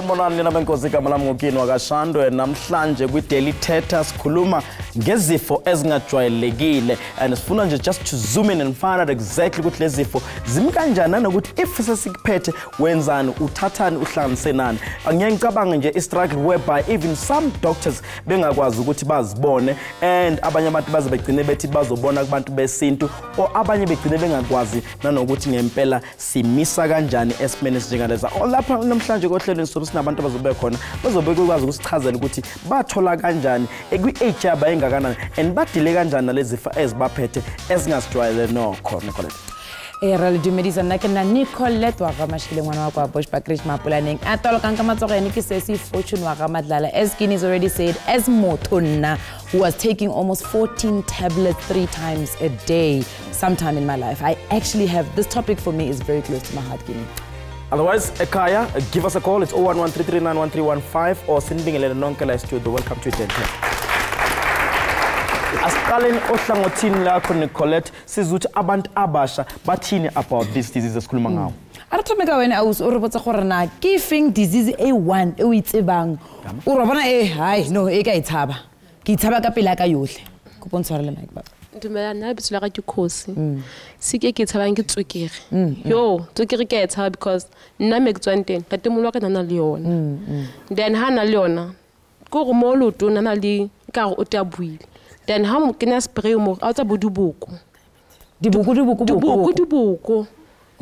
sanibonani lena benkosi igama lam ngukini wakashandwe namhlanje kwi-daily teta sikhuluma ngezifo ezingajwayelekile. And sifuna nje just to zoom in and find out exactly ukuthi lezi zifo zimi kanjani nanokuthi if sesikuphethe wenzani uthathani uhlanganise nani. Angiyeke ngicabanga nje i-struggle whereby even some doctors bengakwazi ukuthi bazibone and abanye abantu baze begcine bethi bazobona kubantu besintu or abanye begcine bengakwazi nanokuthi ngempela simisa kanjani esimeni esinjengaleza. Lapha namhlanje kohlelweni sobe sinabantu abazobe khona bazobe bekwazi ukusichazela ukuthi bathola kanjani. Kwi-age yabo engakanani and badile kanjani nalezi zifo ezibaphethe ezingasijwayele nokho nicolette e eh, ra le dumedisa nna ke nna nicolette wa gamashile ngwana wa kwa Bushbuckridge mapolaneng. A tolokang ka matsogene ke sesi fortune wa gamadlala as skin is already said as motonna who was taking almost 14 tablets three times a day sometime in my life. I actually have this topic for me is very close to my heart kini. Otherwise ekhaya give us a call. It's 0113391315 or sinibingelele nonke la studio welcome to itente asiqaleni ohlangothini lakho nicolette sizwe ukuthi abantu abasha bathini about this disease esikhuluma ngawo? A re thome ka wena ausi o re botsa gore na ke feng disease e one e o e tsebang? O re bona e hai no e ka e tshaba. Ke itshaba ka pele ka yotlhe kopontshware le mike baba. Dumela nna lebitso la ka ke kgosi. Seke ke e tshabang ke tswekere. Yo tswekere ke a e tshaba because nna me ke tswang teng tatemolo wa ka nana le yona. Then ha na le yona ke gore mo loto na le ka gore o te a buile then ha mo kenya spray mo a tsa bo diboko. Diboko diboko diboko diboko.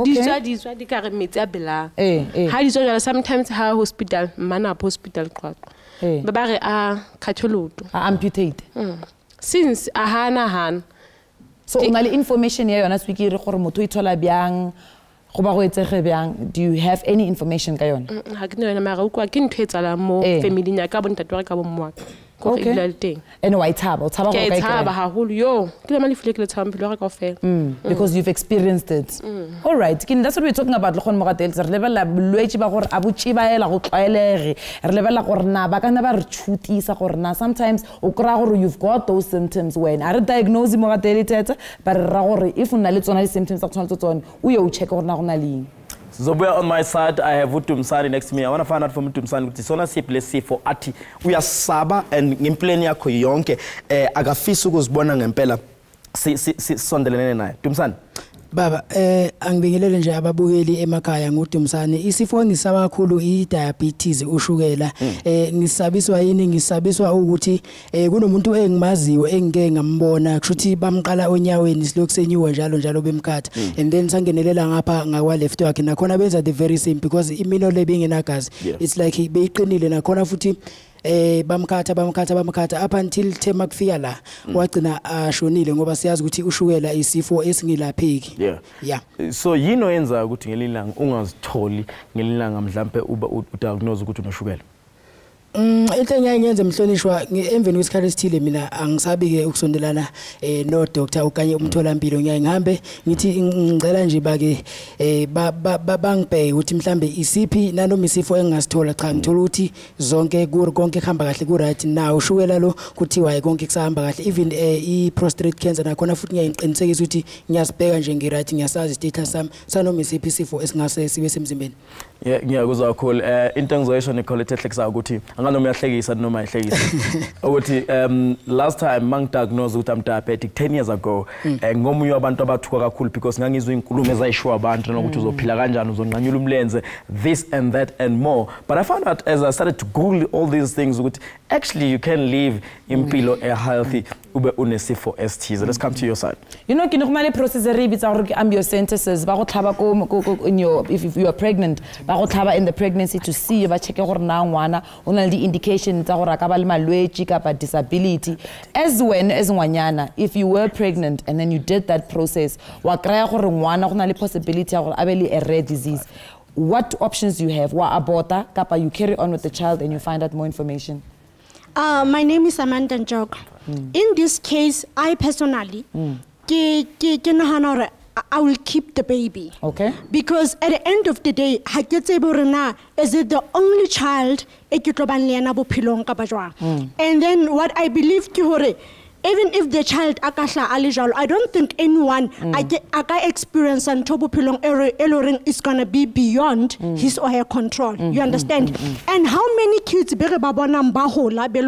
di tswa di tswa di ka re metsi a belang. Eh, eh. ha di tswa jalo sometimes ha hospital mmanapo hospital qwaqwa. Eh. ba ba re a kgathe a amputate. Since a hana hana. So o na le information ya yona swikiri gore motho o ithola bjang go ba go etsege bjang? Do you have any information ka yona? Mm, ha ke na yona mara ukwa ke ntho e tsalang mo familing ya ka bontate wa ka bo ko Okay. dula le teng. E ke gore e e tshaba kry-a? yo ke lema lefile ke le tshaba mpelo ga ka kaofela because you've experienced it. All right ke that's what we're talking about le kgone mogateletsa re lebelela bolwetse ba gore a botsebaela go tlwaelege. Re lebelela gore na ba kana ba re tshutisa gore na sometimes o kry-a gore you've got those symptoms when a re diagnose mogateletsetsa ba re ra gore if o nna le tsona di-symptoms tsa go tshwana le tse tsone o ye o checke gore na go na leng sizobuya on my side i have utumsani next to me i want to find out from utumsani kuti sona Ati. We are uyasaba and ngempileni yakho yonke eh akafisi ukuzibona ngempela si- si- si- sisondelene naye tumsani Baba eh angibingelele nje ababukeli emakhaya ngudumsane isifo engisaba kakhulu i diabetes ushukela eh ngisabiswa yini? Ngisabiswa ukuthi eh kunomuntu engimaziyo engike ngambona kushuthi bamqala onyaweni silokhu senyuwa njalo njalo bemkhatha. And then sangenelela ngapha ngakwa left wakhe. Nakhona benza the very same because imino le bengenagazi Yeah. it's like beyiqinile. Nakhona futhi eh bamkhatha bamkhatha bamkhatha. Up until tema kufika la wagcina ashonile ngoba siyazi ukuthi ushukela isifo esingilapheki yeah. Yeah. So yini oyenza ukuthi ngelilanga ungazitholi ngelilanga ilanga mhlambe uba udiagnose ukuthi unoshukela Mm into engiyenze mhlonishwa nge- emveni kwesikhathi esithile mina angisabi ke ukusondelana eh no doctor okanye umtholampilo. Ngiyaye ngihambe ngithi ng- ngicela nje bake eh ba- ba- ba- bangibheke ukuthi mhlambe isiphi nanoma isifo engingasithola. Cha ngithola ukuthi zonke ku- konke kuhamba kahle ku right now ushukela lo kuthiwa hayi konke kusahamba kahle. Even eh, i prostate cancer nakhona futhi ngiyayiqinisekisa ukuthi ngiyasibheka nje ngi right ngiyasazi status sami sanoma isiphi isifo esingase sibe semzimbeni. Yeah, ngiyakuzwa kakhulu. Eh into engizoyisho nicolette ehlekisa ukuthi anganoma uyahlekisa noma ayihlekisa ukuthi um last time mangidiagnose ukuthi I'm diabetic 10 years ago eh ngomunye wabantu abathuka kakhulu because ngangizwe inkulumo ezayishiwa abantu nokuthi uzophila kanjani uzonqanyula umlenze this and that and more. But I found out as I started to google all these things ukuthi actually you can live impilo a healthy ube unesifo esithize. Let's come to your side. You know ke ne go na le process e re e bitsa gore ke amniocentesis ba go tlhaba if you are pregnant ba go tlhaba in the pregnancy to see ba checke gore na ngwana o na le di-indication tsa gore a ka ba le malwetse kapa disability. As when as ngwanyana if you were pregnant and then you did that process wa kry-a gore ngwana go na le possibility ya gore a be le a rare disease. What options you have? Wa aborta kapa you carry on with the child and you find out more information? Uh, my name is Amanda Njok. In this case, I personally, ke ke ke nahana hore I- will keep the baby. okay Because at the end of the day, ha ke tsebe hore na is it the only child e ke tlo bang le yena bophelong kapa jwang. Mm. And then what I believe ke hore even if the child a ka hlaha a le jwalo i don't think anyone a ke- a ka experience and bophelong e re- e le horeng is gonna be beyond mm. his or her control. Mm, you mm, understand? and how many kids be re ba bonang ba hola be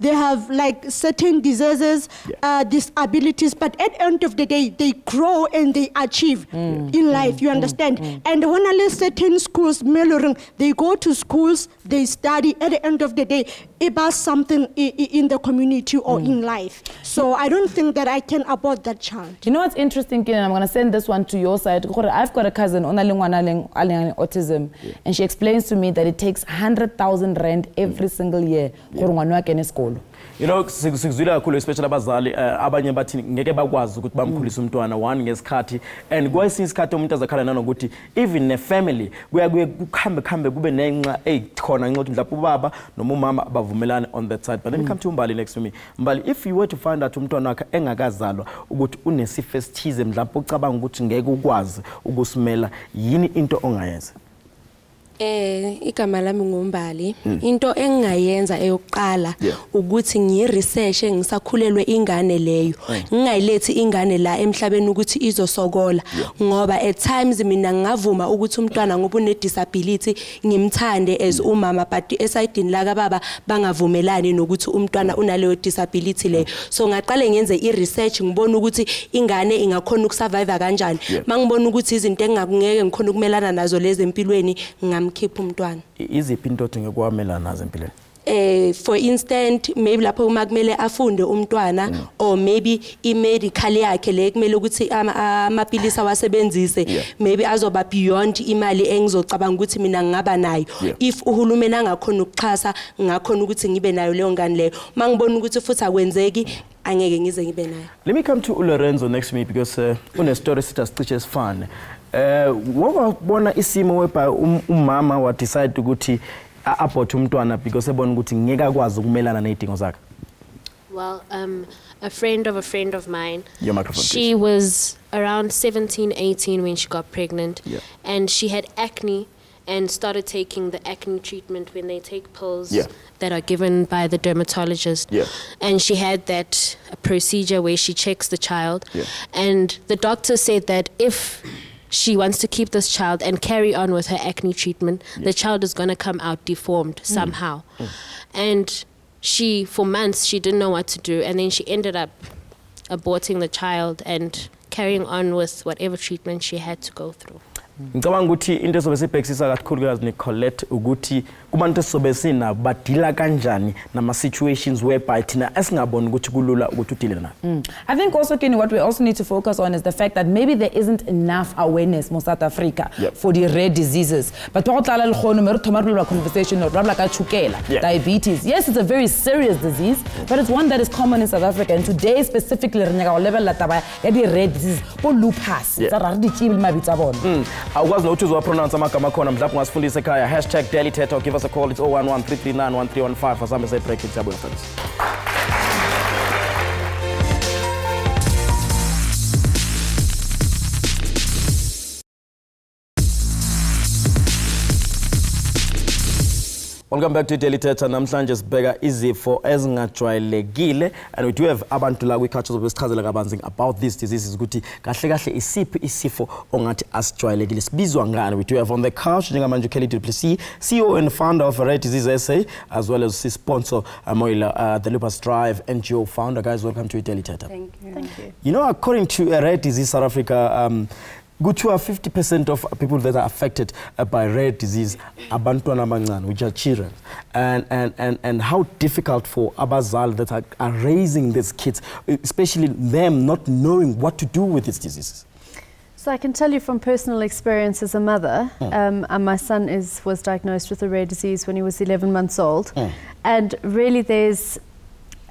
they have like certain diseases uh, disabilities but at the end of the day they grow and they achieve in life. You understand? and when I certain schools me le horeng they go to schools they study. At the end of the day about something i- i- in the community or hmm. in life. So I don't think that I can abort that child. You know what's interesting, Ken? I'm going to send this one to your side. I've got a cousin, ona le ngwana le- a leng autism, and she explains to me that it takes 100,000 rand every single year gore you know sik- sikuzwile kakhulu especially abazali uh, abanye bathi ngeke bakwazi ukuthi bamkhulise umntwana one ngesikhathi. And kwesinye isikhathi umuntu azakhala nanokuthi even ne-family kuya kuye kuhambe kuhambe kube nenxa eyikhona ngenxa ukuthi mhlawumbe ubaba noma umama bavumelane on that side. But then come to umbali next to me. Mbali if you were to find out umntwana wakhe engakazalwa ukuthi unesifo esithize mhlawumbe ucabanga ukuthi ngeke ukwazi ukusimela yini into ongayenza Eh igama lami ngumbali into engingayenza eyokuqala ukuthi ngiyiresearch ngisakhulelwe ingane leyo. Ngingayilethi ingane la emhlabeni ukuthi izosokola. Ngoba at times mina ngingavuma ukuthi umntwana ngoba une disability ngimthande as umama but esayidini la kababa bangavumelani nokuthi umntwana unaleyo disability leyo. So ngaqale ngenze i-research ngibone ukuthi ingane ingakhona ukusurvive kanjani. Mangibona ukuthi izinto engingeke ngikhona ukumelana nazo lezi empilweni ngamkhipha umntwana I- iziphi into odinga ukuwamelana nazo empilweni eh for instance maybe lapho uma kumele afunde umntwana or maybe i-medical yakhe le kumele ukuthi ama- amapilisi awasebenzise Yeah. maybe azoba beyond imali engizocabanga ukuthi mina ngingaba nayo Yeah. if uhulumeni angakhona ukuxhasa ngingakhona ukuthi ngibe nayo leyo ngane leyo uma ngibona ukuthi futhi akwenzeki angeke ngize ngibe nayo Let me come to Lorenzo next to me because uh, une-story sithi asicishe esifane. Uh, wakabona isimo um, umama wadecide ukuthi a-abort umntwana because ebona ukuthi ngeke akwazi ukumelana ney'dingo zakhe. Well, um, a friend of a friend of mine. Your microphone, She was around 17, 18 when she got pregnant. Yeah. And she had acne and started taking the acne treatment when they take pills Yeah. that are given by the dermatologist. Yeah. And she had that procedure where she checks the child. Yeah. And the doctor said that if she wants to keep this child and carry on with her acne treatment, the child is going to come out deformed mm. somehow. Mm. And she, for months, she didn't know what to do. And then she ended up aborting the child and carrying on with whatever treatment she had to go through. ngicabanga ukuthi into esobe sibhekisisa kakhulukazi nicolette ukuthi kubantu esizobe kanjani nama-situations whereby thina esingaboni ukuthi kulula ukuthi udile nayo mm. I think also, Kenny, what we also need to focus on is the fact that maybe there isn't enough awareness in South Africa Yep. for the rare diseases. But wa go tlala le kgono, mme re thoma re conversation or rabla ka chukela, diabetes. Yes, it's a very serious disease, but it's one that is common in South Africa. And today specifically, re nyaka go lebella taba ya rare diseases, bo lupus. Tsa ra re di tsebe le mabitso a bona. Mm. awukwazi nokuthi uzowapronounce amagama akhona mhlawumbe ungasifundisa ekhaya hashtag daily thetha or give us a call. It's 011 339 1315 for asambe sebreak siyabuya friends Welcome back to Daily Thetha. Namhlanje sibheka izifo ezingajwayelekile and we do have abantu la kwi-culture zobe sichazela kabanzi about these diseases ukuthi kahle kahle isiphi isifo ongathi asijwayelekile sibizwa ngani we do have on the couch njengamanje ukelly du Plessis ceo and founder of rare disease sa as well as sponsor amoila uh, the lupus drive ngo founder guys welcome to Daily Thetha Thank you. Thank you. you know, according to a rare disease South Africa, um, kuthiwa 50% of people that are affected uh, by rare disease are abantwana abancane which are children and, and, and, and how difficult for abazal that are, are raising these kids especially them not knowing what to do with these diseases So I can tell you from personal experience as a mother, um, and my son is was diagnosed with a rare disease when he was 11 months old, and really there's.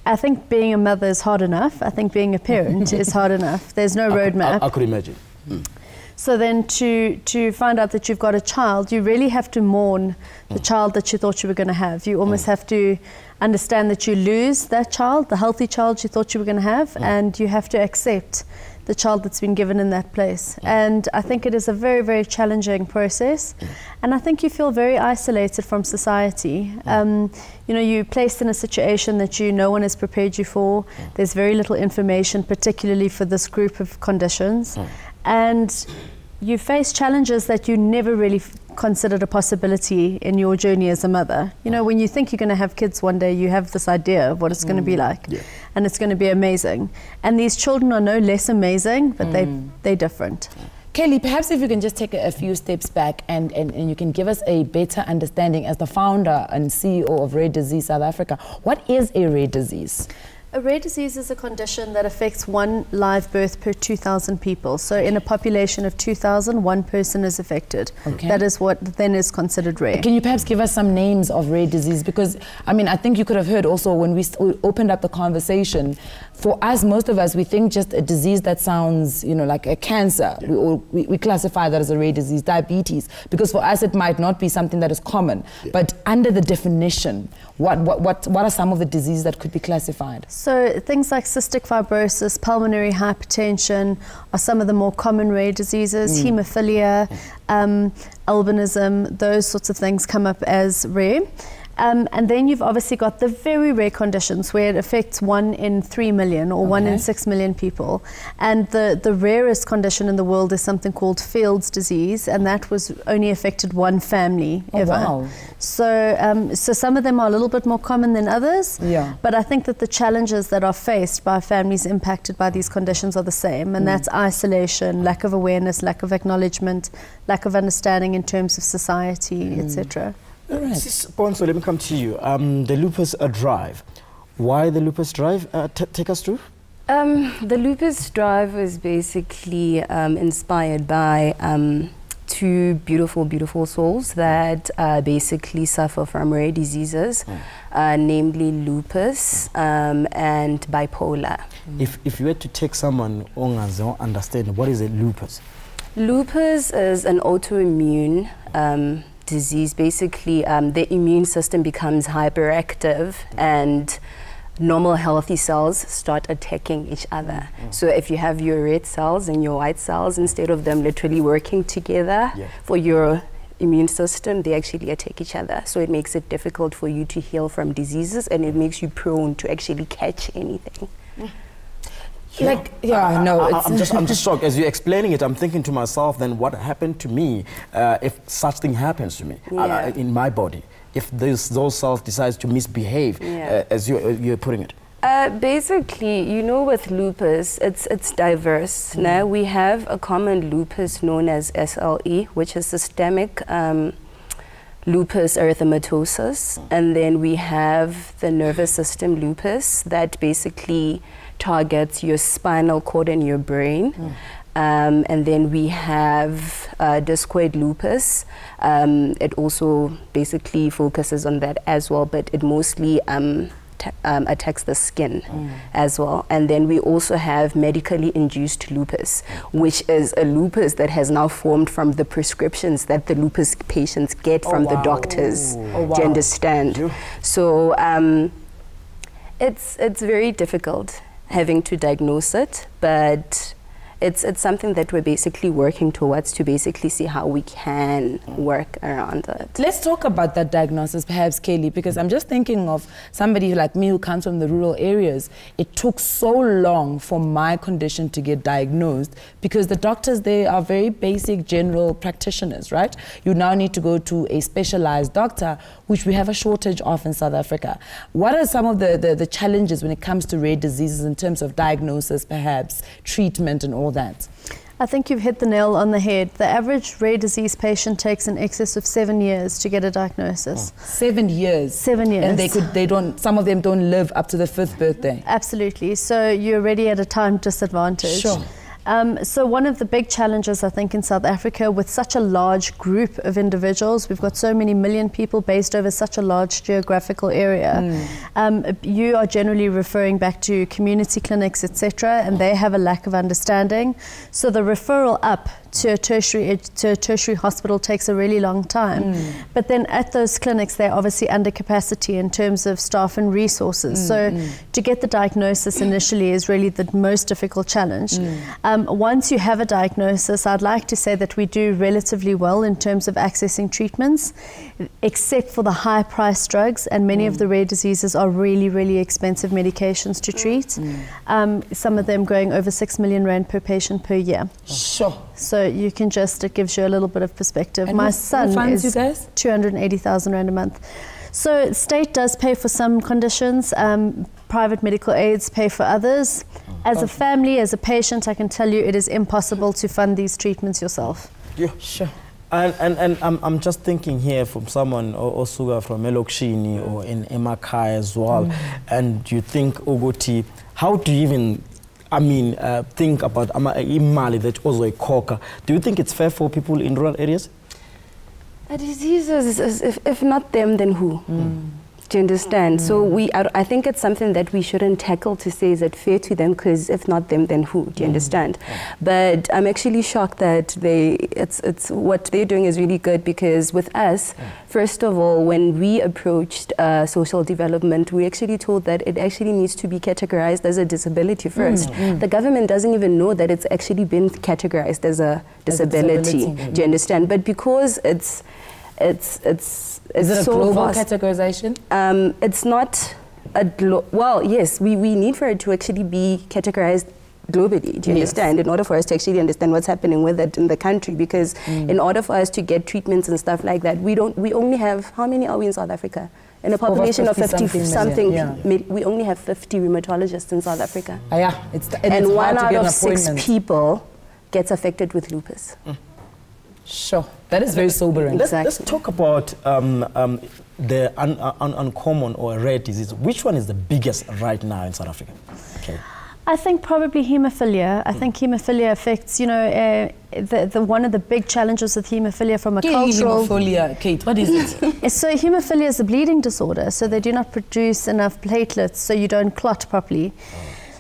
I think being a mother is hard enough. I think being a parent is hard enough. There's no roadmap. I, I could imagine So then to to find out that you've got a child, you really have to mourn the mm. child that you thought you were going to have. You almost mm. have to understand that you lose that child, the healthy child you thought you were going to have, mm. and you have to accept the child that's been given in that place. And I think it is a very, very challenging process. And I think you feel very isolated from society. Um, you know, you're placed in a situation that you no one has prepared you for. There's very little information, particularly for this group of conditions. And you face challenges that you never really f- considered a possibility in your journey as a mother. You know, when you think you're going to have kids one day, you have this idea of what it's going to be mm. like, and it's going to be amazing. And these children are no less amazing, but they mm. they're different. Kelly, perhaps if you can just take a, a few steps back and, and, and you can give us a better understanding as the founder and CEO of Rare Disease South Africa. What is a rare disease? A rare disease is a condition that affects one live birth per 2,000 people. So, in a population of 2,000, one person is affected. Okay. That is what then is considered rare. Can you perhaps give us some names of rare disease? Because, I mean, I think you could have heard also when we, opened up the conversation, for us, most of us, we think just a disease that sounds, you know, like a cancer. We, all, we, we classify that as a rare disease, diabetes, because for us it might not be something that is common. But under the definition, what, what, what, what are some of the diseases that could be classified? So things like cystic fibrosis, pulmonary hypertension are some of the more common rare diseases. Hemophilia, um, albinism, those sorts of things come up as rare. Um, and then you've obviously got the very rare conditions where it affects one in three million or one in six million people. And the, the rarest condition in the world is something called Field's disease, and that was only affected one family Oh, ever. wow. So, um, so some of them are a little bit more common than others. Yeah. But I think that the challenges that are faced by families impacted by these conditions are the same, and that's isolation, lack of awareness, lack of acknowledgement, lack of understanding in terms of society, etc. Sis Ponso, let me come to you. Um, the Lupus Drive. Why the Lupus Drive? Uh, t- take us through. Um, the Lupus Drive was basically um, inspired by um, two beautiful, beautiful souls that uh, basically suffer from rare diseases, uh, namely lupus um, and bipolar. If, if you were to take someone ongaze understand what is a lupus, Lupus is an autoimmune um, disease. Basically, um, the immune system becomes hyperactive and normal healthy cells start attacking each other. So if you have your red cells and your white cells, instead of them literally working together Yeah. for your immune system, they actually attack each other. So it makes it difficult for you to heal from diseases and it makes you prone to actually catch anything. Like, yeah, no, I, am just, I'm just shocked. As you're explaining it, I'm thinking to myself, then what happened to me uh, if such thing happens to me uh, in my body? If those, those cells decides to misbehave, Yeah. uh, as you, uh, you're putting it. Uh, basically, you know, with lupus, it's it's diverse. Now we have a common lupus known as SLE, which is systemic um, lupus erythematosus, and then we have the nervous system lupus that basically targets your spinal cord and your brain. Um, and then we have uh, discoid lupus. Um, it also basically focuses on that as well, but it mostly um, um, attacks the skin as well. And then we also have medically induced lupus, which is a lupus that has now formed from the prescriptions that the lupus patients get from the doctors. Do you understand? So um, it's it's very difficult having to diagnose it, but it's it's something that we're basically working towards to basically see how we can work around it. Let's talk about that diagnosis, perhaps, Kelly, because I'm just thinking of somebody like me who comes from the rural areas. It took so long for my condition to get diagnosed because the doctors they are very basic general practitioners, right? You now need to go to a specialized doctor, which we have a shortage of in South Africa. What are some of the, the, the challenges when it comes to rare diseases in terms of diagnosis, perhaps, treatment, and all that? I think you've hit the nail on the head. The average rare disease patient takes in excess of seven years to get a diagnosis. Oh. Seven years. Seven years. And they could, they don't, some of them don't live up to the fifth birthday. Absolutely. So you're already at a time disadvantage. Sure. Um, so one of the big challenges I think in South Africa with such a large group of individuals, we've got so many million people based over such a large geographical area. Um, you are generally referring back to community clinics, etc., and they have a lack of understanding. So the referral up to a tertiary to a tertiary hospital takes a really long time. But then at those clinics, they're obviously under capacity in terms of staff and resources. so to get the diagnosis initially is really the most difficult challenge. Um, Um, once you have a diagnosis, I'd like to say that we do relatively well in terms of accessing treatments, except for the high priced drugs, and many of the rare diseases are really, really expensive medications to treat. Um, some of them going over 6 million rand per patient per year. Sure. So you can just, it gives you a little bit of perspective. And My son is 280,000 rand a month. So state does pay for some conditions. Um, private medical aids pay for others. As a family, as a patient, I can tell you it is impossible to fund these treatments yourself. Yeah. Sure. And, and, and I'm, I'm just thinking here from someone o- osuka from elokishini or in emakhaya as well and you think ukuthi how do you even I mean uh, think about ama- imali that also a ozoyikhokha do you think it's fair for people in rural areas A disease is, is if, if not them, then who? Hmm. Do you understand? So mm. we, I, I think it's something that we shouldn't tackle to say is it fair to them because if not them, then who? Do you mm. understand? But I'm actually shocked that they, it's, it's what they're doing is really good because with us, first of all, when we approached uh, social development, we actually told that it actually needs to be categorized as a disability mm. first. The government doesn't even know that it's actually been categorized as a As a disability. disability. Do you understand? But because it's it's it's Is it a so global vast, categorization? um, it's not a glo- well. Yes, we, we need for it to actually be categorized globally. Do you Yes. understand? In order for us to actually understand what's happening with it in the country, because Mm. in order for us to get treatments and stuff like that, we don't. We only have how many are we in South Africa? In a population of 50 50 something something, yeah. we only have 50 rheumatologists in South Africa, Ah, yeah, it's the, and, it's one out of six people gets affected with lupus. Sure, that is very sobering. let's, let's talk about um, um, the un, un, uncommon or rare disease which one is the biggest right now in South Africa okay. I think probably hemophilia. I think hemophilia affects, you know, uh, the, the one of the big challenges with hemophilia from a cultural. Hemophilia, Kate, what is it? So hemophilia is a bleeding disorder. So they do not produce enough platelets, so you don't clot properly.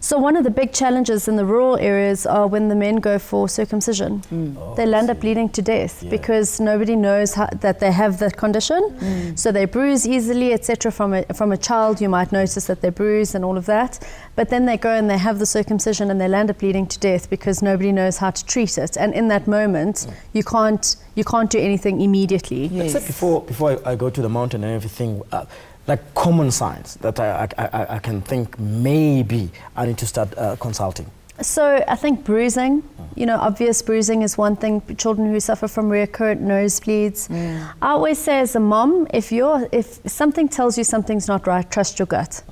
So one of the big challenges in the rural areas are when the men go for circumcision. Mm. Oh, they land up bleeding to death because nobody knows how, that they have that condition. Mm. So they bruise easily, etc. From a from a child, you might notice that they bruise and all of that. But then they go and they have the circumcision and they land up bleeding to death because nobody knows how to treat it. And in that moment, mm. you can't you can't do anything immediately. Except before, before I, I go to the mountain and everything, uh, like common signs that I, I, I, I can think maybe I need to start uh, consulting. So I think bruising, you know, obvious bruising is one thing. Children who suffer from recurrent nosebleeds. I always say, as a mom, if you're if something tells you something's not right, trust your gut.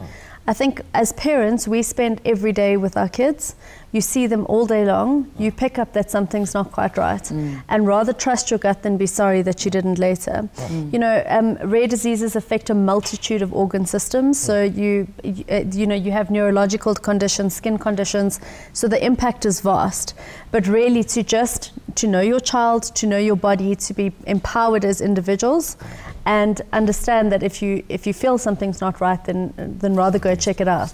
I think as parents, we spend every day with our kids. You see them all day long. You pick up that something's not quite right, and rather trust your gut than be sorry that you didn't later. You know, um, rare diseases affect a multitude of organ systems. So you, you, uh, you know, you have neurological conditions, skin conditions. So the impact is vast. But really, to just to know your child, to know your body, to be empowered as individuals, and understand that if you if you feel something's not right, then then rather go check it out.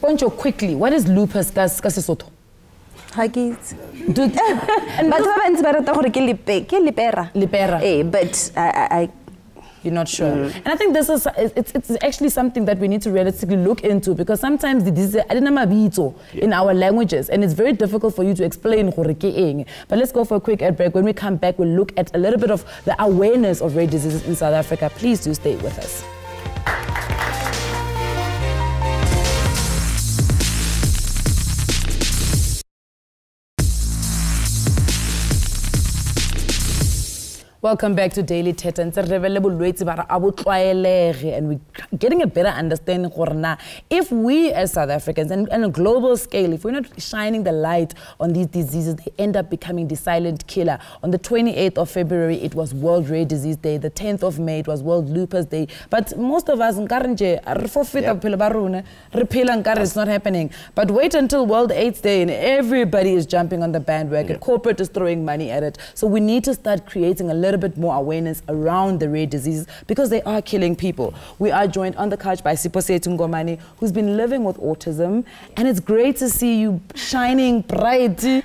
Ponso, quickly, what is lupus ka ka Sesotho? Ha ke itse. Do- batho ba bantsi ba rata gore ke lepe- ke lepera Lepera. Eh, but I, I, I You're not sure. Mm. And I think this is it's, it's actually something that we need to realistically look into because sometimes the disease in our languages and it's very difficult for you to explain gore ke eng. But let's go for a quick ad break. When we come back, we'll look at a little bit of the awareness of rare diseases in South Africa. Please do stay with us. Welcome back to Daily Thetha. Ntse re lebelle bolwetse ba re a bo tlwaelege and we're getting a better understanding if we as South Africans and on a global scale, if we're not shining the light on these diseases, they end up becoming the silent killer. On the 28th of February, it was World Rare Disease Day. The 10th of May, it was World Lupus Day. But most of us, nkare nje, re forfeita bophelo ba rona, re phela nkare it's not happening. But wait until World AIDS Day and everybody is jumping on the bandwagon. Corporate is throwing money at it. So we need to start creating a little bit more awareness around the rare diseases because they are killing people. We are joined on the couch by Siposetu Tungomani, who's been living with autism. And it's great to see you shining bright. You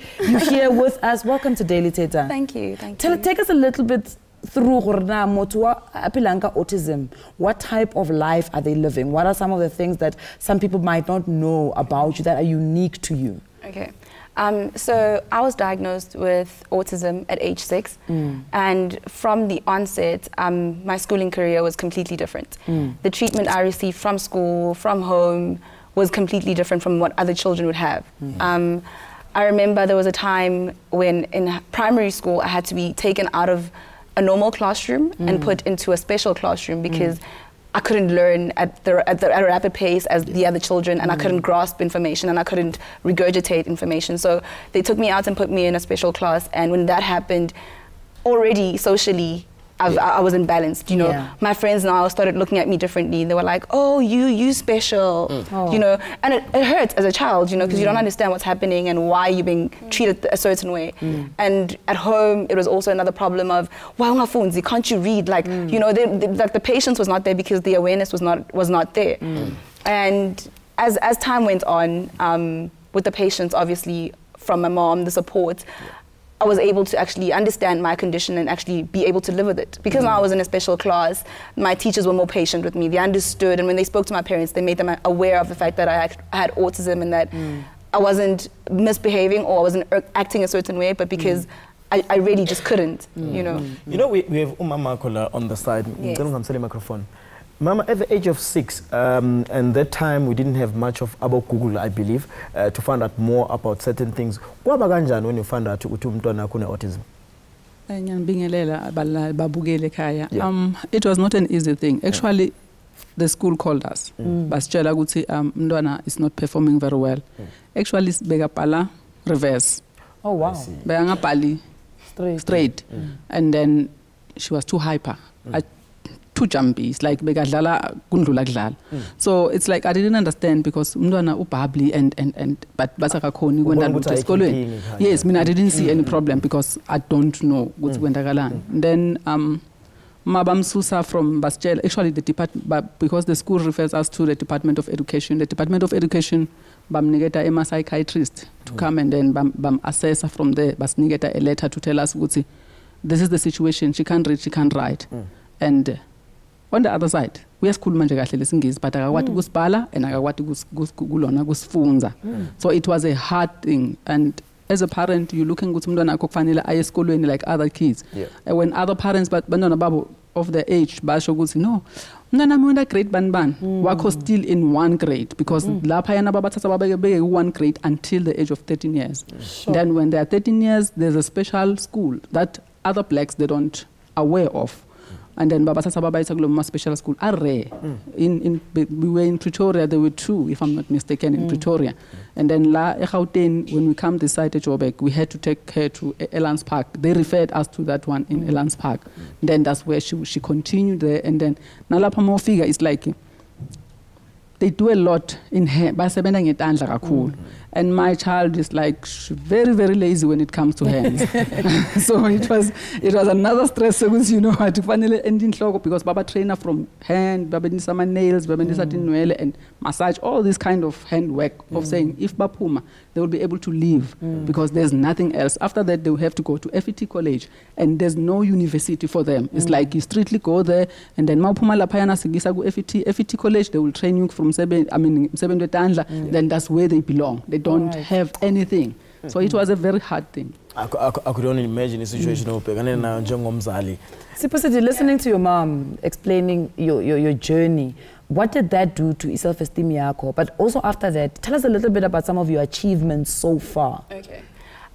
here with us. Welcome to Daily Thetha. Thank you, thank Tell, you. Take us a little bit through gore na motho wa a phelang ka autism. What type of life are they living? What are some of the things that some people might not know about you that are unique to you? Okay. Um, so I was diagnosed with autism at age six, and from the onset, um, my schooling career was completely different. The treatment I received from school, from home, was completely different from what other children would have. Um, I remember there was a time when in primary school I had to be taken out of a normal classroom and put into a special classroom because I couldn't learn at, the, at, the, at a rapid pace as the other children, and I couldn't mm. grasp information and I couldn't regurgitate information. So they took me out and put me in a special class, and when that happened, already socially, I've, I was imbalanced. You know, Yeah. my friends now started looking at me differently. They were like, "Oh, you, you special," mm. oh. you know, and it, it hurts as a child, you know, because you don't mm. understand what's happening and why you're being mm. treated a certain way. And at home, it was also another problem of why ungafundi? Can't you read? Like, you know, they, they- like the patience was not there because the awareness was not was not there. And as as time went on, um, with the patience, obviously from my mom, the support. I was able to actually understand my condition and actually be able to live with it. Because now I was in a special class, my teachers were more patient with me. They understood, and when they spoke to my parents, they made them aware of the fact that I had autism and that mm. I wasn't misbehaving or I wasn't er- acting a certain way, but because mm. I, I really just couldn't, you mm. know. You know, we, we have Umama Kola on the side. Yes. Microphone. Mama, at the age of six, um, and that time we didn't have much of about Google, I believe, uh, to find out more about certain things. Kwaba kanjani when you found out ukuthi umntwana akho autism? Eh, ngiyanibingelela abala- ekhaya um it was not an easy thing actually yeah. the school called us basitshela ukuthi um umntwana is not performing very well Mm. actually bekabhala reverse Oh wow. bekangabhali Straight. straight Mm. and then she was too hyper Mm. I, too jumpy it's like bekadlala kundlula kudlala. So it's like i didn't understand because umntwana ubably and and and but basakakhoni ukuthi lutho ayikho esikolweni. inkinga ekhaya. yes mina i didn't see any problem because i don't know ukuthi kwendakalani then um mabamsusa from basitshela actually the department but because the school refers us to the department of education the department of education bamniketa ema-psychiatrist to come and then bam, bam from there basiniketa a letter to tell us ukuthi this is the situation she can't read she can't write. And uh, on the other side uyasikhuluma nje kahle lesingisi but akakwati ukusibhala mm. and akakwati kulona kusifunza. Mm. So it was a hard thing. And as a parent you're looking ukuthi umntwana akho kufanele aye esikolweni like other kids. Yeah. when other parents bantwana babo of their age basho ukuthi no umntwana wami wenda grade bani bani? Mm. Wakho still in one grade because lapha yana babathatha babeke beke ku-one grade until the age of 13 years. Then when they are 13 years there's a special school that other blacks they don't aware of and then babathatha babayisa kulo ma special school are rare hmm. in, in we were in pretoria there were two if i'm not mistaken in hmm. pretoria. And then la egauteng when we come this side at joburg we had to take her to E- elands park. They referred us to that one in hmm. elands park. Then that's where she, she continued there. And then nalapha mawufika it's like they do a lot in her basebenza ngetandla kakhulu and my child is like sh- very very lazy when it comes to hands. So it was it was another stress ukuthi you know what kufanele end in inhloko because baba trainer from hand babenisa ama nails babenisa mm. tinwele and massage all this kind of hand work of mm. saying if baphuma they will be able to leave mm. because there's nothing else. After that they will have to go to FET college and there's no university for them. It's like you strictly go there and then mawuphuma laphayana sikisa ku FET FET college they will train you from seven I mean msebenzi wetandla then that's where they belong. They don't Right. have anything so it was a very hard thing I, cou- I, cou- I could only imagine a situation obhekane nayo njengomzali. Sipho listening to your mom explaining your, your, your journey, what did that do to self-esteem yakho? But also after that, tell us a little bit about some of your achievements so far. Okay.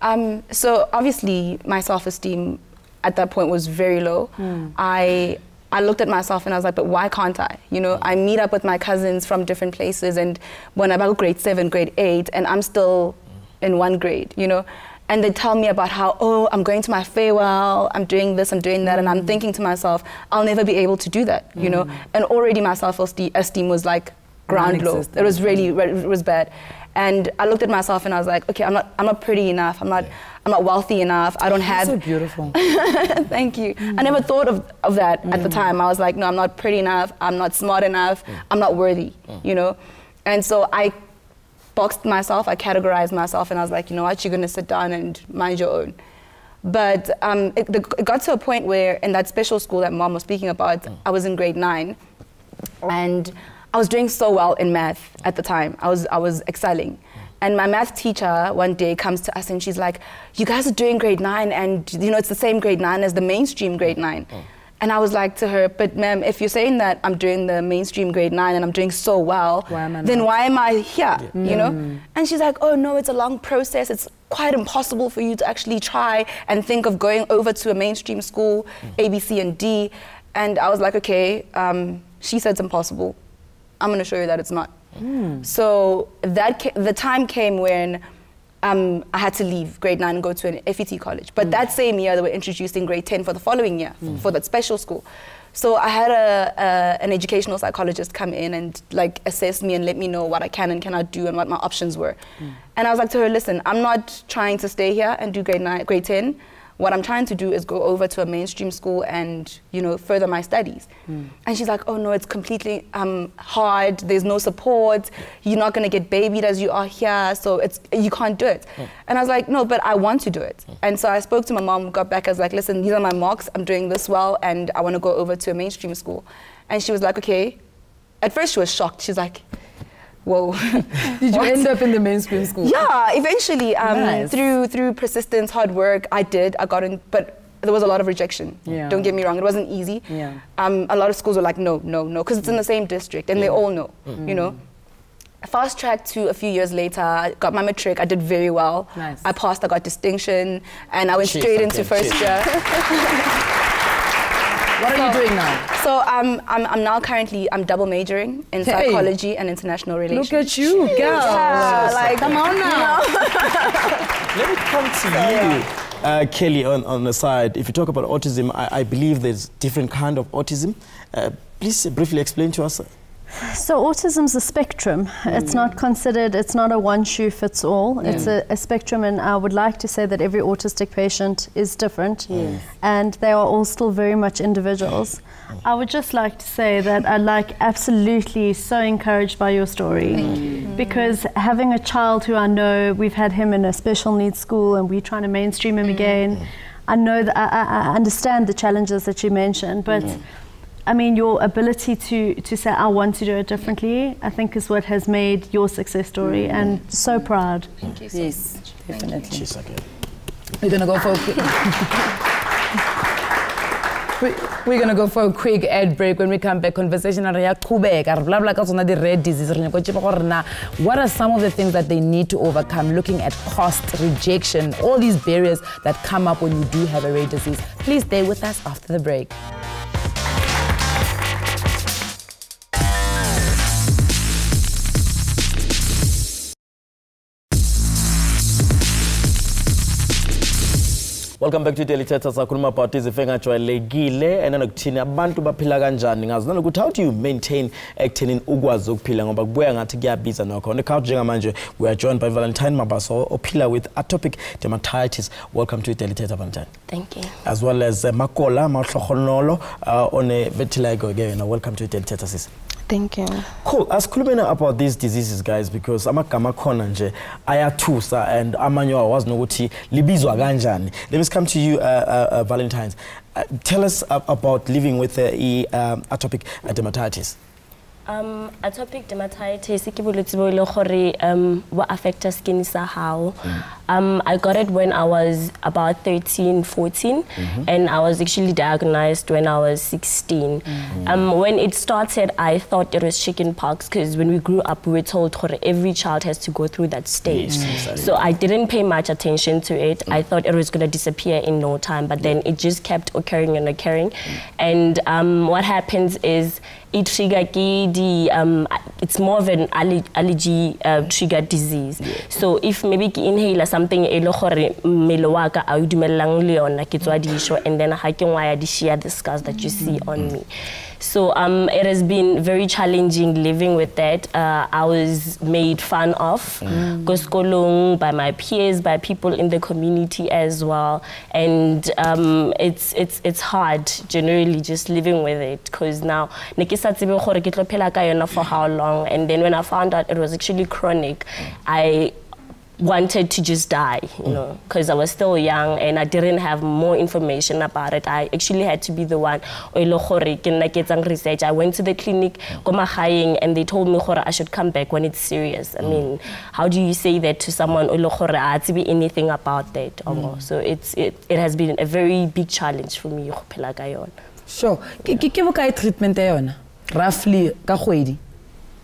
Um, so obviously, my self-esteem at that point was very low. I I looked at myself and I was like, but why can't I? You know, I meet up with my cousins from different places, and when I'm about grade seven, grade eight, and I'm still in one grade, you know. And they tell me about how, oh, I'm going to my farewell, I'm doing this, I'm doing that, and I'm mm. thinking to myself, I'll never be able to do that, you know. Mm. And already my self-esteem was like ground low. It was really, it was bad. And I looked at myself and I was like, okay, I'm not, I'm not pretty enough. I'm not, I'm not wealthy enough. I don't have. so beautiful. Thank you. I never mm. thought of, of that at the mm. time. I was like, no, I'm not pretty enough. I'm not smart enough. Mm. I'm not worthy, you know? And so I boxed myself, I categorized myself, and I was like, you know what, you're going to sit down and mind your own. But um, it, the, it got to a point where in that special school that mom was speaking about, I was in grade nine, and I was doing so well in math at the time. I was, I was excelling. And my math teacher one day comes to us and she's like, "You guys are doing grade nine, and you know it's the same grade nine as the mainstream grade nine. And I was like to her, "But ma'am, if you're saying that I'm doing the mainstream grade nine and I'm doing so well, Why then why am I here? You know?" And she's like, "Oh no, it's a long process. It's quite impossible for you to actually try and think of going over to a mainstream school, A, B, C, and D." And I was like, "Okay." Um, she said it's impossible. I'm going to show you that it's not. Hmm. So that the time came when um, I had to leave grade nine and go to an FET college. But hmm. that same year, they were introducing grade 10 for the following year hmm. for that special school. So I had a, a, an educational psychologist come in and like assess me and let me know what I can and cannot do and what my options were. And I was like to her, listen, I'm not trying to stay here and do grade nine, grade 10. What I'm trying to do is go over to a mainstream school and, you know, further my studies. And she's like, oh no, it's completely um, hard. There's no support. You're not going to get babied as you are here. So it's, you can't do it. And I was like, no, but I want to do it. And so I spoke to my mom, got back, I was like, listen, these are my marks. I'm doing this well and I want to go over to a mainstream school. And she was like, okay. At first she was shocked. She's like, whoa. Did you What? end up in the mainstream school? Yeah, eventually, um, Nice. through through persistence, hard work, I did. I got in, but there was a lot of rejection. Yeah. Don't get me wrong, it wasn't easy. Yeah. Um, a lot of schools were like, no, no, no, because it's in the same district, and they all know, you know. Fast track to a few years later, I got my matric. I did very well. Nice. I passed. I got distinction, and I went Cheers, straight into first cheers. year. What are you doing now? So um, I'm, I'm now currently I'm double majoring in Hey. psychology and international relations. Look at you, girl. Yeah, like come on now. Let me come to you, uh, Kelly, on, on the side. If you talk about autism, I, I believe there's different kind of autism. Uh, please briefly explain to us. So autism's a spectrum. It's not mm. considered. It's not a one shoe fits all. It's a, a spectrum, and I would like to say that every autistic patient is different, and they are all still very much individuals. Mm. I would just like to say that I like absolutely so encouraged by your story, mm. because having a child who I know we've had him in a special needs school and we're trying to mainstream him again. I know that I, I, I understand the challenges that you mentioned, but. I mean, your ability to, to say, I want to do it differently, I think is what has made your success story, mm. and so proud. Yes, definitely. Cheers again. We're gonna go for a quick. We- We're gonna go for a quick ad break. When we come back, conversation re ya qhubeka, re blabla ka tsona disease. Re nyaka go tseba gore na, What are some of the things that they need to overcome? Looking at cost, rejection, all these barriers that come up when you do have a rare disease. Please stay with us after the break. Welcome back to daily thetha sakhuluma about izifo engajwayelekile and nanokuthini abantu baphila kanjani? Ngazo nanokuthi how do you maintain ekuthenini ukwazi ukuphila? Ngoba kubuya ngathi kuyabiza nokho. On the couch njengamanje we are joined by valentine mabaso ophila with atopic dermatitis. Welcome to daily thetha valentine. Thank you. as well as uh, makola mahlohonolo uh, on a ke again welcome to daily thetha sis Thank you. Cool. Asikhulumeni about these diseases guys because amagama khona nje ayathusa and amanye awazi nokuthi libizwa kanjani. Let me come to you uh, uh, uh, Valentines. Uh, tell us about living with uh, um, atopic dermatitis. Um, atopic dermatitis ke bolwetse bo e leng gore um, bo affecta skin sa hao. Um, I got it when I was about 13, 14, and I was actually diagnosed when I was 16. Um, when it started, I thought it was chicken pox because when we grew up, we were told gore every child has to go through that stage. So I didn't pay much attention to it. I thought it was going to disappear in no time, but then it just kept occurring and occurring. And um, what happens is it trigger ke um, it's more of an allergy uh, trigger disease. yeah. So if maybe ke inhale something e le gore mmele wa ka a o dumelelang le yona ke tswa diso and then ga ke ngwaya di share the scars that you see on me. So um, it has been very challenging living with that. Uh, I was made fun of, skolong by my peers, by people in the community as well, and um, it's it's it's hard generally just living with it. Because now ne ke sa tsebe gore ke tlo phela ka yona for how long, and then when I found out it was actually chronic, I wanted to just die, you know, because I was still young and I didn't have more information about it. I actually had to be the one o le gore ke nna ke etsang research. I went to the clinic and they told me I should come back when it's serious. I mean, how do you say that to someone o e le gore a tsebe anything about that? Mm. So it's it, it has been a very big challenge for me go phela ka yona. sure ke- ke bokae treatment roughly ka kgwedi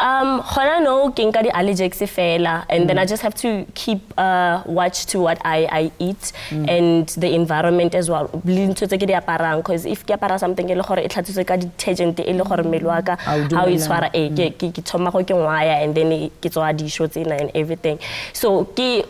Um, gona no ke nka di allergics fela and then I just have to keep uh, watch to what I, I eat and the environment as well. Le ntho tse ke di aparang because if ke apara something e le gore e tlhatswitse ka detergent e le gore mmele wa ka Ha o how e eh ke ke ke thoma go ke ngwaya and then ke tswa disho tsena and everything. So ke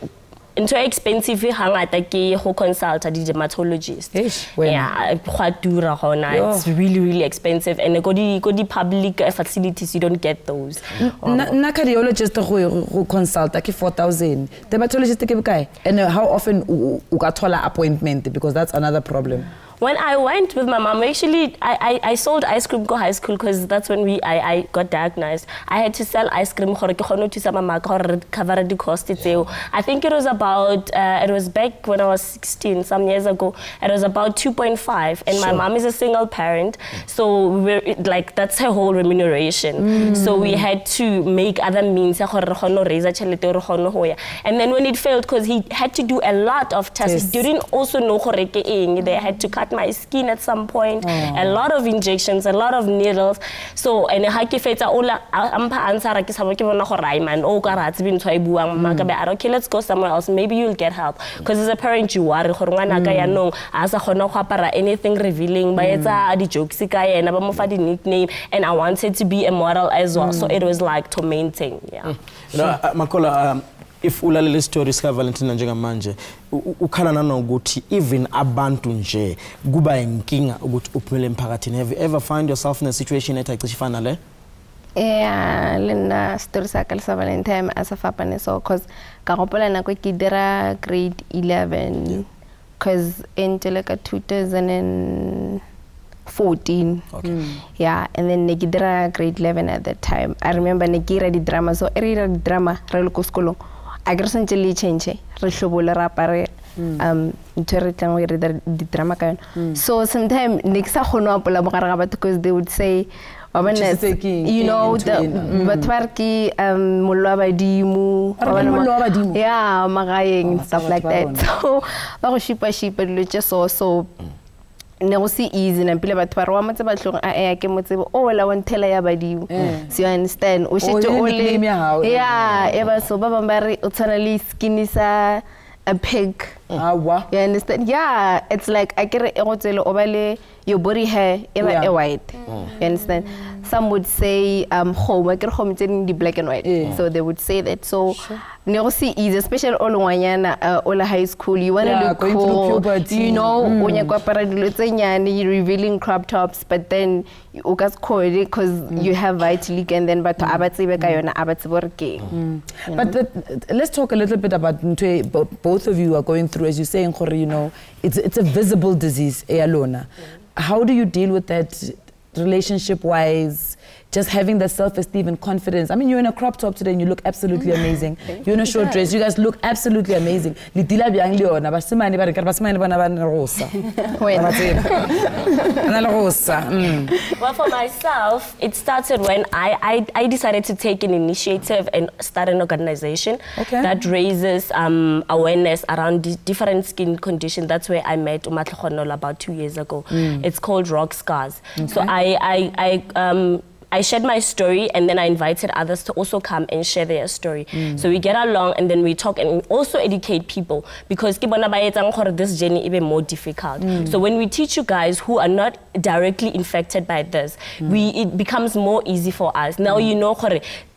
ntho e expensive hangata ke go consult di dermatologist. wena. Yeah, dura gona. Yo. It's really really expensive and go di go di public uh, facilities you don't get those. nna nna cardiologist go go consulta ke 4000 dermatologist ke bokae and uh, how often o ka thola appointment because that's another problem When I went with my mom, actually, I, I, I sold ice cream go high school because that's when we I, I got diagnosed. I had to sell ice cream gore ke kgone ho thusa mama ka gore cover the cost. I think it was about uh, it was back when I was 16 some years ago. It was about 2.5 and my Sure. mom is a single parent, so we were like that's her whole remuneration. Mm. So we had to make other means ya gore re kgone ho raise tšhelete re kgone ho ya. And then when it failed because he had to do a lot of tests. He didn't also know. They had to cut my skin at some point. A lot of injections, a lot of needles. So and ha ke fetsa o la a- a mpha answer ke sa ke bona gore ai man o ka ra tsebe ntho e buang. Mama ka be a re, okay let's go somewhere else. Maybe you'll get help. Because as a parent you worry gore ngwana ka ya nong a sa kgona go apara anything revealing. Ba etsa di jokes ka yena ba mo fa di nickname and I wanted to be a model as well. So it was like tormenting yeah. You know, uh, Makola, um, if ulalele stories ka Valentina njengamanje ukhala nanokuthi even abantu nje kuba inkinga ukuthi uphumele emphakathini. Have you ever find yourself in a situation ethi acishe ifana le ya le nna story sa ka le sa valentine a sa fapane so cause ka gopola nako e ke dira grade 11 cause e ntele ka 2014 Okay. yeah and then ne ke dira grade 11 at that time. I remember ne ke ira di-drama so e re ira di-drama re le ko sekolong a ke re santse le change re tlhobole re apare um ntho e re tlang go e re di-drama ka yone. So sometime ne ke sa kgone go apola mogare ga batho because they would say you know. Mm. batho ba re ke um mollo wa badimo yeah magaeng and stuff like that. so ba go shipa-shipa dilo tse so so ne go se easy nampile batho ba re wa motse batlhong a ea ke motsebo o la wanthela ya badimo Eh. so you understand? O shete šetse o le eh. ya eba ba so ba bangwe ba re o tshwana le skinny sa a pig. You understand? Yeah it's like a kere e go tsele o ba le your body hair e Yeah. e white. You understand? Some would say um home akere home dingwe di black and white. So they would say that. So ne go se easy especially o le ngwanyana uh, o le high school you want to Yeah, look cool. puberty. you know Mm. o nyaka go apara dilo tse nyane you revealing crop tops but then o ka se because you have vitiligo and then batho a ba tsebe ka yona a ba tsebe gore ke But the, let's talk a little bit about both of you are going through, as you're saying, Khore, you know, it's, it's a visible disease, Eyalona. How do you deal with that relationship wise? Just having the self esteem and confidence. I mean, you're in a crop top today and you look absolutely amazing. You're in a short dress, you guys look absolutely amazing. Litila bjang le yona, basimane ba re kare basimane bona ba na rosa. Wena. Ba na le rosa. Mm. Well, for myself, it started when I, I, I decided to take an initiative and start an organization Okay. that raises um, awareness around di- different skin conditions. That's where I met Umatli Khonola about two years ago. Mm. It's called Rock Scars. So I, I, I um, I shared my story and then I invited others to also come and share their story. Mm. So we get along and then we talk and we also educate people because ke bona ba this journey even more difficult. Mm. So when we teach you guys who are not directly infected by this, we it becomes more easy for us. Now you know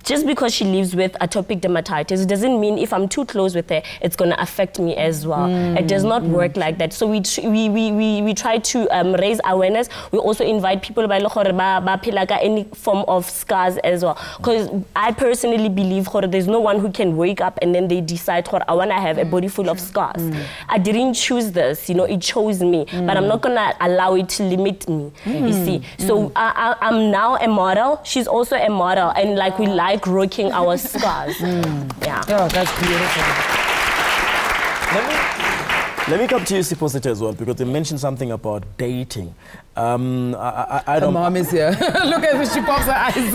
just because she lives with atopic dermatitis, it doesn't mean if I'm too close with her, it's going to affect me as well. Mm, It does not mm. work like that. So we, we, we, we, we try to um, raise awareness. We also invite people by le gore ba ba phela ka any form of scars as well. Because I personally believe there's no one who can wake up and then they decide I want to have a body full of scars. I didn't choose this, you know, it chose me. But I'm not going to allow it to limit me, you Mm. see. So I, I, I'm now a model. She's also a model. And like we like rocking our scars. Yeah. Yeah, that's beautiful. let me let me come to you, Siposita, as well, because you mentioned something about dating. Um, I, I, I don't. mom is here. Look at her, she pops her eyes.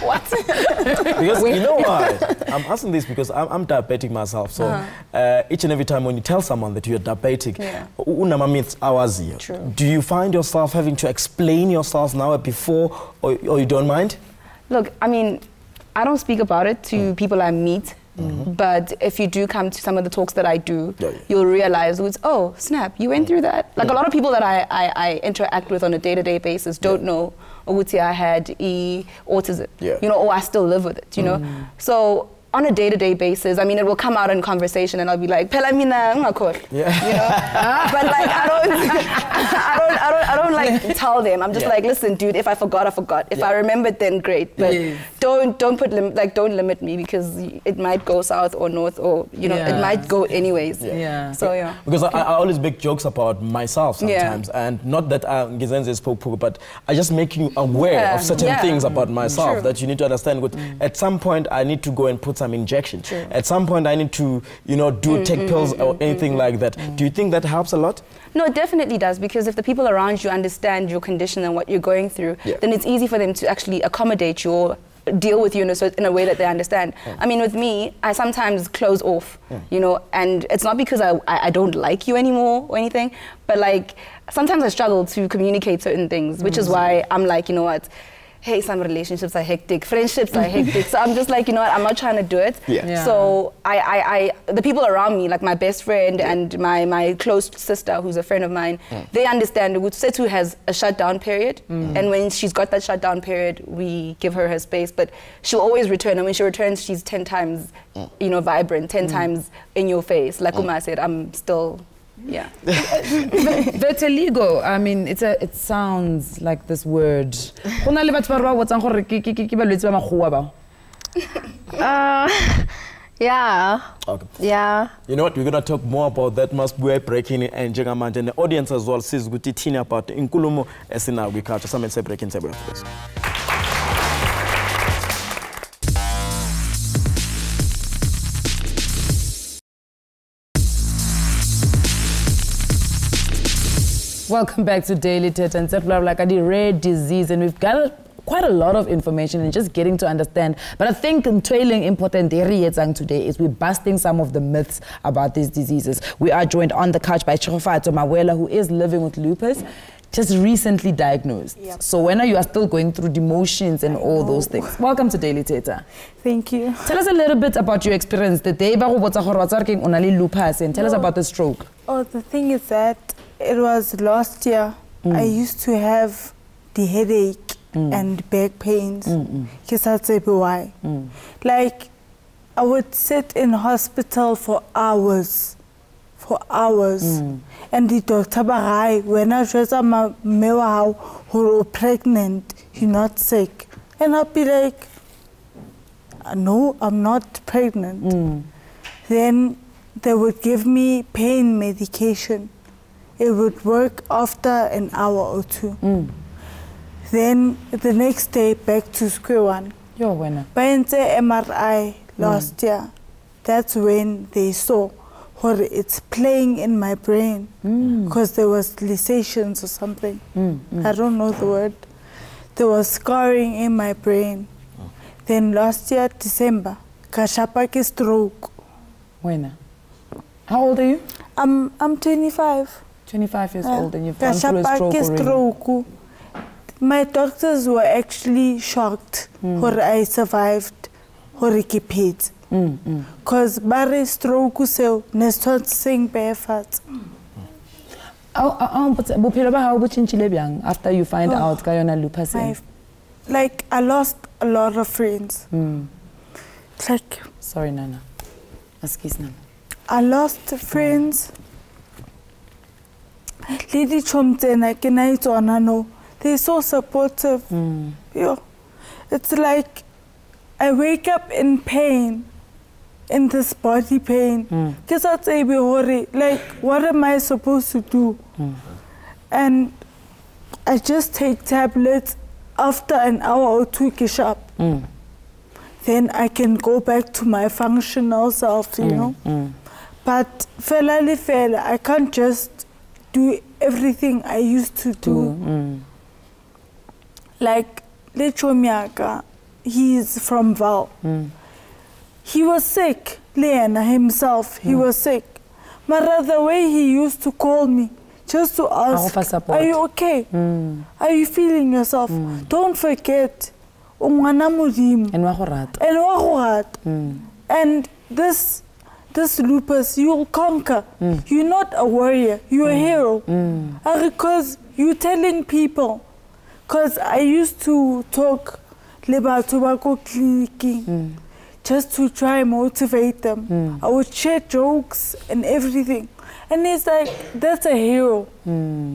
What? because you know why? I'm asking this because I'm, I'm diabetic myself. So Uh-huh. uh, each and every time when you tell someone that you're diabetic, Yeah. unama myths awaziyo. Do you find yourself having to explain yourself now before, or, or you don't mind? Look, I mean, I don't speak about it to Mm. people I meet. Mm-hmm. But if you do come to some of the talks that I do, Yeah, yeah. you'll realize, it's, oh, snap, you went through mm. that. Like a lot of people that I, I, I interact with on a day to day basis don't know, oh, Uguti, I had e autism. Yeah. You know, or I still live with it, you know? Mm. So on a day to day basis, I mean, it will come out in conversation and I'll be like, Pela mina ngakhohlwa," Yeah. you know? but like, I don't, I don't, I don't, I don't like tell them. I'm just Yeah. like, listen, dude, if I forgot, I forgot. If Yeah. I remembered, then great. But Yes. don't don't put lim- like don't limit me because it might go south or north or you know Yeah. it might go anyways. Yeah. Yeah. So yeah. Because I, I always make jokes about myself Yeah. sometimes, and not that uh, I'm Gizenze spoke, but I just make you aware Yeah. of certain Yeah. things about mm. myself True. that you need to understand. Good. Mm. At some point, I need to go and put some injection. At some point, I need to, you know, do Mm, take mm, pills mm, or mm, anything like that. Do you think that helps a lot? No, it definitely does because if the people around you understand your condition and what you're going through, Yeah. then it's easy for them to actually accommodate you or deal with you in a, in a way that they understand. I mean, with me, I sometimes close off, you know, and it's not because I, I, I don't like you anymore or anything, but like sometimes I struggle to communicate certain things, which is why I'm like, you know what? Hey, some relationships are hectic, friendships are hectic. So I'm just like, you know what? I'm not trying to do it. Yeah. Yeah. So I, I, I, the people around me, like my best friend and my, my close sister, who's a friend of mine, mm. they understand that Setu has a shutdown period. Mm. And when she's got that shutdown period, we give her her space. But she'll always return. And when she returns, she's 10 times, mm. you know, vibrant, 10 times in your face. Like Uma said, I'm still, yeah. Vitiligo, I mean, it's a, it sounds like this word. Go na le batho ba re ba botsang gore ke- ke ke- ke balwetse ba makgowa bao? Uh, yeah, Okay. yeah. You know what? We're gonna talk more about that. Must be breaking and njengamanje and the audience as well sees ukuthi thini about inkulumo esinayo kwiculture. Some say breaking table Welcome back to Daily Thetha and Set like the rare disease, and we've got quite a lot of information and just getting to understand. But I think trailing important today is we're busting some of the myths about these diseases. We are joined on the couch by Tsegofatso Mawela, who is living with lupus. Just recently diagnosed. So when are you are still going through demotions and all those things. Welcome to Daily Thetha. Thank you. Tell us a little bit about your experience. The day ba go botsa gore wa tswa re keng o na le lupus and tell us about the stroke. Oh, the thing is that it was last year. Mm. I used to have the headache mm. and back pains. Mm, tsebe why. Like, I would sit in hospital for hours, for hours. And the doctor ba gae, wena jwetsa ma- mme wa hao hore o pregnant, you're not sick. And I'd be like, "Uh, no, I'm not pregnant. Then they would give me pain medication. It would work after an hour or two. Mm. Then the next day, back to square one. you're Yo, wena. Bayenze MRI mm. last year. That's when they saw what it's playing in my brain mm. because there was lesions or something. I don't know the word. There was scarring in my brain. Oh. Then last year, December, kashapa ke stroke. Wena. How old are you? I'm I'm 25. 25 years Uh, old and you've gone through a stroke ke already. stroke. My doctors were actually shocked Hmm. when I survived hore ke phetse. Cause ba re stroke seo ne se tshwanetse seng beye fatshe. Ao- ao- ao mpotse, bophelo ba hao bo tjhentjhile bjang after you find Oh, out ka yona lupus like I lost a lot of friends. Mm. Like Sorry, Nana. Excuse Nana. I lost friends. Le ditšhomo tsena ke na tsona no. They're so supportive. Mm. Yo. It's like I wake up in pain, in this body pain. Mm. Ke sa tsebe hore like what am I supposed to do? Mm. And I just take tablets after an hour or two ke sharp. Then I can go back to my functional self, you know. but fela le fela, I can't just do everything I used to do. Mm. Like Lecho Miaka, he's from Val. Mm. He was sick, Leana himself, he was sick. But the way he used to call me, just to ask, are you okay? Mm. Are you feeling yourself? Don't forget, o ngwana Modimo. And wa go rata. And wa go rata. Mm. And this this lupus, you'll conquer. Mm. You're not a warrior, you're a mm. hero. Mm. Uh, and because you're telling people, because I used to talk about tobacco ba ko just to try and motivate them. I would share jokes and everything. And he's like, that's a hero.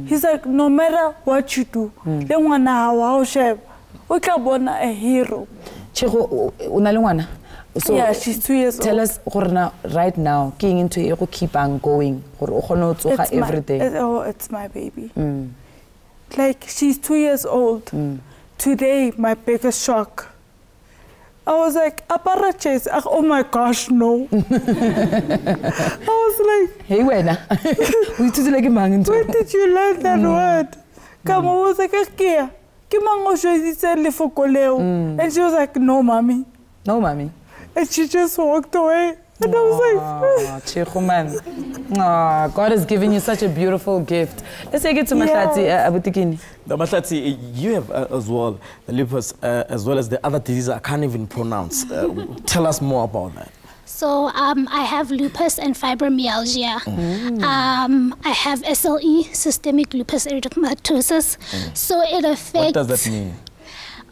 He's like, no matter what you do, le ngwana hao ha o sheba, o tla bona a hero. Chego, o o na le ngwana? Yeah, she's two years tell old. Tell us right now eng into e go keep on going gore o kgone go tsoga It's my- every day it- oh, it's my baby. Mm. Like she's two years old. Today, my biggest shock. I was like, Apara Chase, ah, oh my gosh, no. I was like, hey wena o ithutile ke mang ntho Where did you learn that word? Come on, I was like, Kia, ke mang o shweditse lefoko leo? And she was like, no, mommy. no mommy And she just walked away. And I was like, Oh, Chico man. Oh, God has given you such a beautiful gift. Let's take it to Mahlati, uh, Abutikini. The Mahlati, you have uh, as well the lupus, uh, as well as the other diseases I can't even pronounce. Uh, tell us more about that. So um, I have lupus and fibromyalgia. Um, I have SLE, systemic lupus erythematosus. So it affects. What does that mean?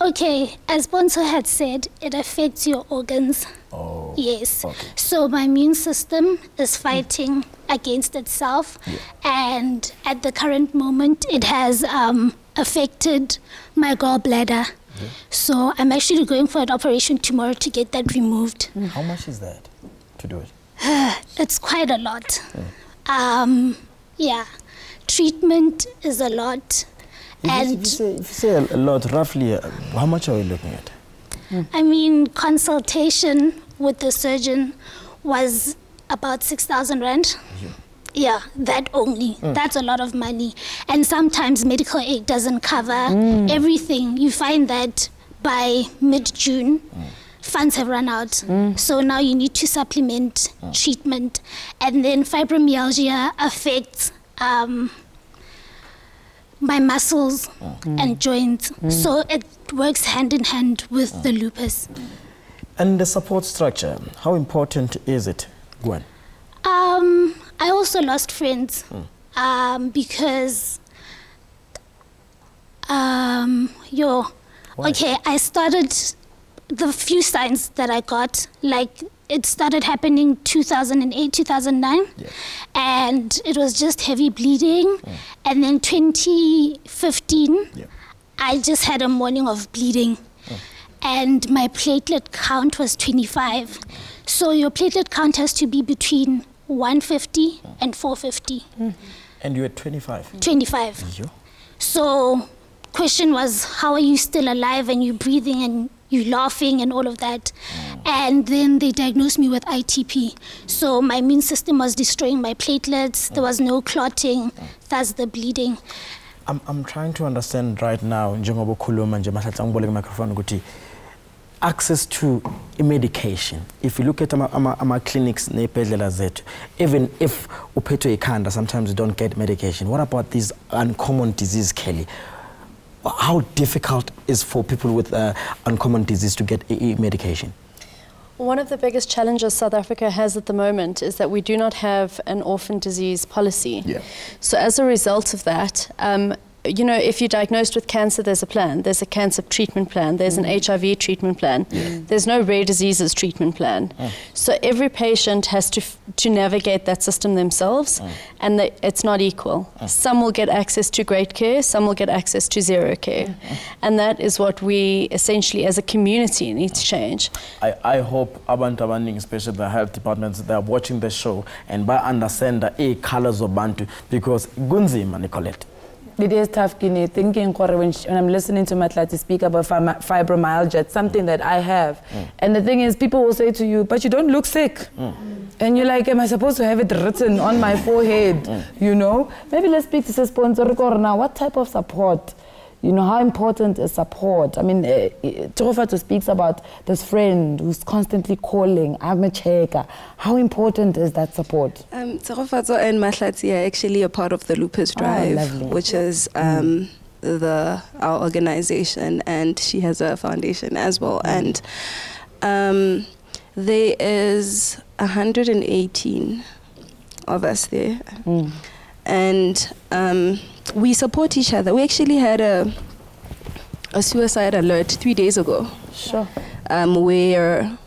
Okay, as Ponso had said, it affects your organs. Oh. Yes. Okay. So my immune system is fighting against itself, and at the current moment, it has um, affected my gallbladder. Yeah. So I'm actually going for an operation tomorrow to get that removed. How much is that to do it? it's quite a lot. Um, yeah, treatment is a lot, If if you and say, if you say a, lot, roughly, uh, how much are we looking at? I mean consultation with the surgeon was about six thousand rand. Yeah, that only. Mm. That's a lot of money. And sometimes medical aid doesn't cover Mm. everything. You find that by mid June, funds have run out. So now you need to supplement treatment. And then fibromyalgia affects um, my muscles and joints. So it works hand in hand with the lupus. And the support structure, how important is it, Gwen? Um, I also lost friends um, because, um, yo, Why? okay, I started the few signs that I got, like it started happening 2008, 2009, and it was just heavy bleeding. Mm. And then 2015, I just had a morning of bleeding, oh. and my platelet count was 25. So your platelet count has to be between 150 and 450. Mm. And you're 25. 25. Yo. So, question was, how are you still alive and you're breathing and you laughing and all of that? And then they diagnosed me with ITP. So my immune system was destroying my platelets. There was no clotting. That's the bleeding. I'm, I'm trying to understand right now, njengoba ukhuluma nje mahlatsi angiboleke microphone ukuthi access to medication. If you look at ama, ama, ama clinics nebhedlela zethu, even if uphethwe ikhanda, sometimes you don't get medication. What about these uncommon disease, Kelly? How difficult is for people with uh, uncommon disease to get a medication? One of the biggest challenges South Africa has at the moment is that we do not have an orphan disease policy. Yeah. So as a result of that, um, you know, if you're diagnosed with cancer, there's a plan. There's a cancer treatment plan. There's an mm. HIV treatment plan. Mm. There's no rare diseases treatment plan. Oh. So every patient has to f- to navigate that system themselves, oh. and that it's not equal. Oh. Some will get access to great care. Some will get access to zero care, and that is what we essentially, as a community, need to change. I, I hope abantu abaningi especially the health departments they are watching the show and by understand the eh, colors of bantu because kunzima nicolette It is tough, Kini, thinking when, when I'm listening to Matlati speak about fibromyalgia, it's something that I have. Mm. And the thing is, people will say to you, but you don't look sick. Mm. And you're like, am I supposed to have it written on my mm. forehead? You know? Maybe let's speak to the sponsor now. What type of support? You know, how important is support? I mean, uh, Tsegofatso speaks about this friend who's constantly calling, I'm a checker. How important is that support? Um, Tsegofatso and Mahlati are actually a part of the Lupus Drive, lovely. which is um, the our organization, and she has a foundation as well. And um, there is 118 of us there, and um, we support each other. We actually had a a suicide alert three days ago. Sure. Um, where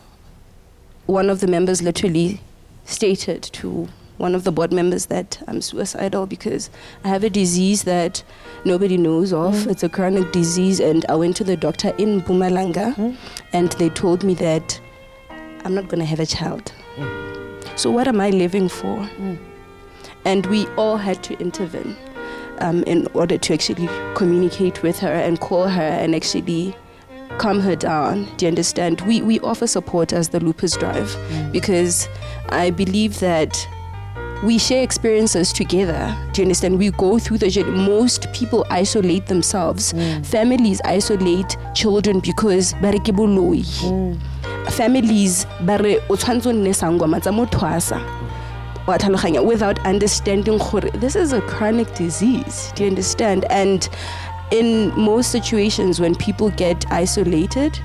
one of the members literally stated to one of the board members that I'm suicidal because I have a disease that nobody knows of. Mm. It's a chronic disease, and I went to the doctor in Mpumalanga, mm. and they told me that I'm not going to have a child. Mm. So, what am I living for? And we all had to intervene um, in order to actually communicate with her and call her and actually calm her down. Do you understand? We, we offer support as the Lupus Drive mm. because I believe that we share experiences together. Do you understand? We go through the journey. Most people isolate themselves. Mm. Families isolate children because ke. Mm. Families ba re o tshwanetse o nne sangoma tsa motho a sa. Wa tlhaloganya, without understanding gore this is a chronic disease. Do you understand? And in most situations when people get isolated,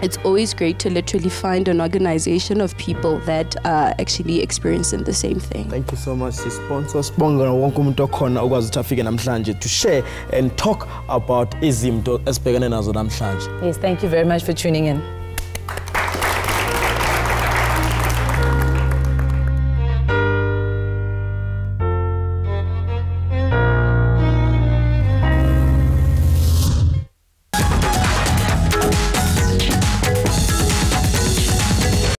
it's always great to literally find an organization of people that are actually experiencing the same thing. thank you so much sisponsor sibonga wonke umuntu okhona okwazi ukuthi afike namhlanje to share and talk about izinto esibhekene nazo namhlanje Yes, thank you very much for tuning in.